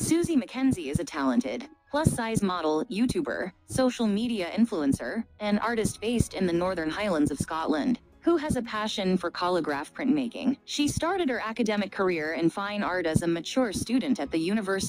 Suzie McKenzie is a talented, plus size model, YouTuber, social media influencer, and artist based in the Northern Highlands of Scotland who has a passion for calligraph printmaking. She started her academic career in fine art as a mature student at the University